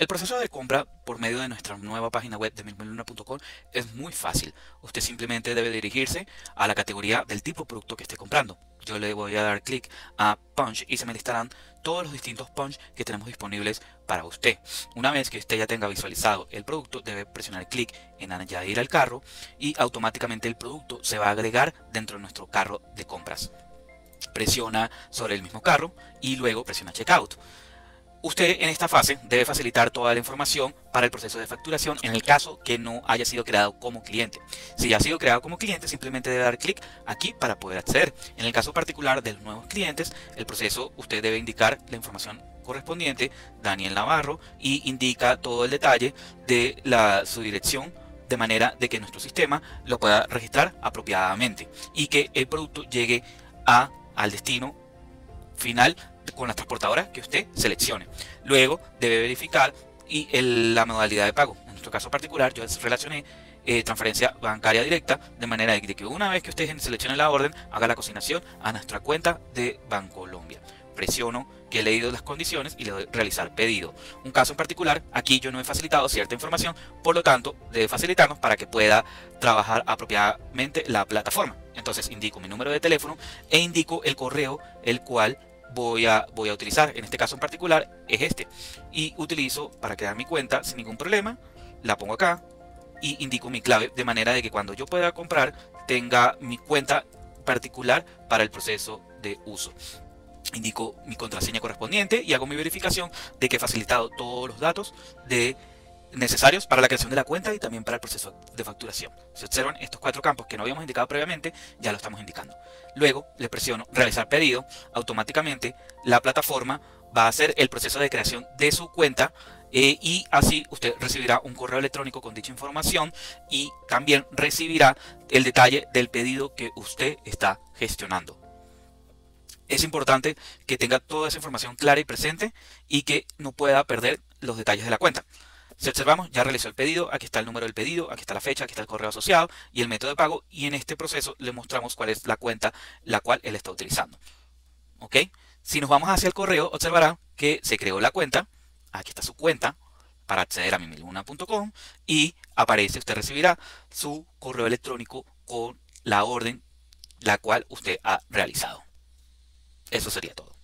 El proceso de compra por medio de nuestra nueva página web de milmeluna.com es muy fácil. Usted simplemente debe dirigirse a la categoría del tipo de producto que esté comprando. Yo le voy a dar clic a Punch y se me listarán todos los distintos Punch que tenemos disponibles para usted. Una vez que usted ya tenga visualizado el producto, debe presionar clic en añadir al carro y automáticamente el producto se va a agregar dentro de nuestro carro de compras. Presiona sobre el mismo carro y luego presiona Checkout. Usted en esta fase debe facilitar toda la información para el proceso de facturación en el caso que no haya sido creado como cliente. Si ya ha sido creado como cliente, simplemente debe dar clic aquí para poder acceder. En el caso particular de los nuevos clientes, el proceso usted debe indicar la información correspondiente, Daniel Navarro, y indica todo el detalle de la, su dirección de manera de que nuestro sistema lo pueda registrar apropiadamente y que el producto llegue al destino final con la transportadora que usted seleccione. Luego debe verificar y la modalidad de pago. En nuestro caso particular yo relacioné eh, transferencia bancaria directa de manera de que una vez que usted seleccione la orden haga la consignación a nuestra cuenta de Bancolombia. Presiono que he leído las condiciones y le doy realizar pedido. Un caso en particular, aquí yo no he facilitado cierta información, por lo tanto debe facilitarnos para que pueda trabajar apropiadamente la plataforma. Entonces indico mi número de teléfono e indico el correo el cual voy a, voy a utilizar. En este caso en particular es este. Y utilizo para crear mi cuenta sin ningún problema. La pongo acá y indico mi clave de manera de que cuando yo pueda comprar tenga mi cuenta particular para el proceso de uso. Indico mi contraseña correspondiente y hago mi verificación de que he facilitado todos los datos de necesarios para la creación de la cuenta y también para el proceso de facturación. Si observan estos cuatro campos que no habíamos indicado previamente, ya lo estamos indicando. Luego le presiono realizar pedido, automáticamente la plataforma va a hacer el proceso de creación de su cuenta eh, y así usted recibirá un correo electrónico con dicha información y también recibirá el detalle del pedido que usted está gestionando. Es importante que tenga toda esa información clara y presente y que no pueda perder los detalles de la cuenta. Si observamos, ya realizó el pedido, aquí está el número del pedido, aquí está la fecha, aquí está el correo asociado y el método de pago y en este proceso le mostramos cuál es la cuenta la cual él está utilizando. ¿Ok? Si nos vamos hacia el correo, observará que se creó la cuenta, aquí está su cuenta para acceder a mimiluna.com y aparece, usted recibirá su correo electrónico con la orden la cual usted ha realizado. Eso sería todo.